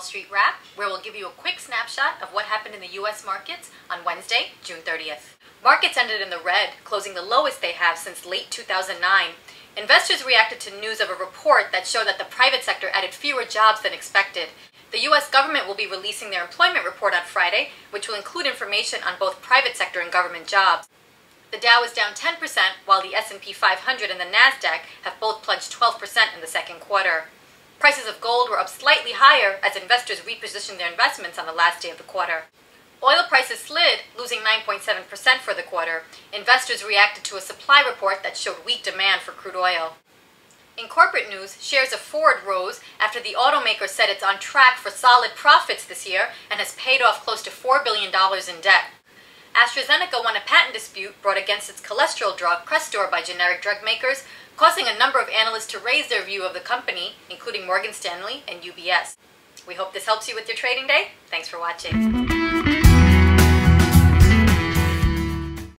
Street Wrap, where we'll give you a quick snapshot of what happened in the U.S. markets on Wednesday, June 30th. Markets ended in the red, closing the lowest they have since late 2009. Investors reacted to news of a report that showed that the private sector added fewer jobs than expected. The U.S. government will be releasing their employment report on Friday, which will include information on both private sector and government jobs. The Dow is down 10%, while the S&P 500 and the Nasdaq have both plunged 12% in the second quarter. Prices of gold were up slightly higher as investors repositioned their investments on the last day of the quarter. Oil prices slid, losing 9.7% for the quarter. Investors reacted to a supply report that showed weak demand for crude oil. In corporate news, shares of Ford rose after the automaker said it's on track for solid profits this year and has paid off close to $4 billion in debt. AstraZeneca won a patent dispute brought against its cholesterol drug Crestor by generic drug makers, causing a number of analysts to raise their view of the company, including Morgan Stanley and UBS. We hope this helps you with your trading day. Thanks for watching.